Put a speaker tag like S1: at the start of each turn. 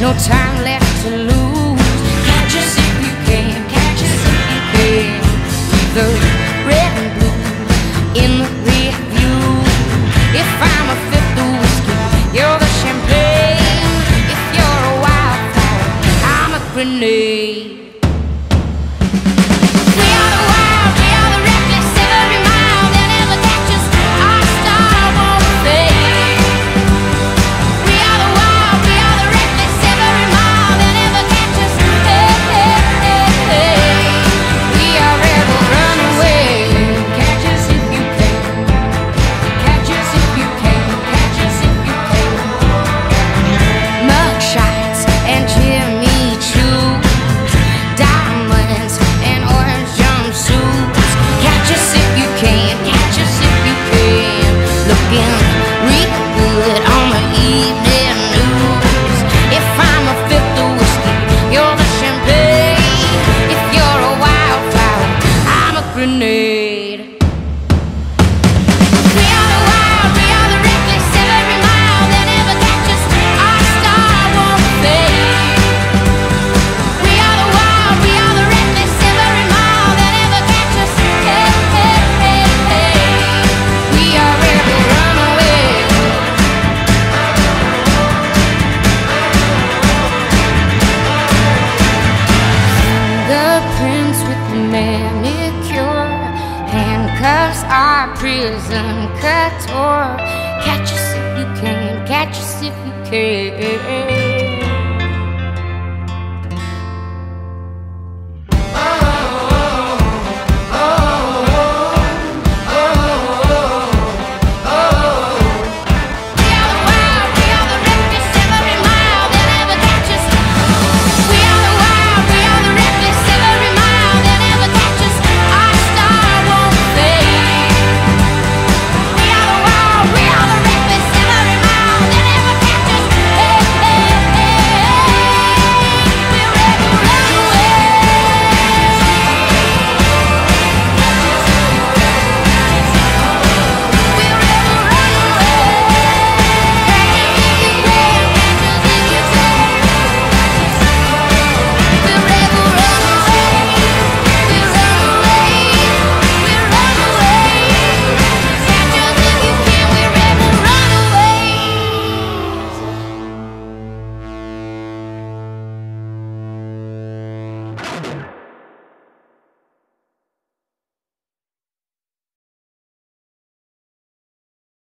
S1: no time left to lose. Catch us if you can, catch us if you can. The red and blue in the rear view. If I'm a fifth of whiskey, you're the champagne. If you're a wildfire, I'm a grenade. it my prison cut or catch us if you can, catch us if you can.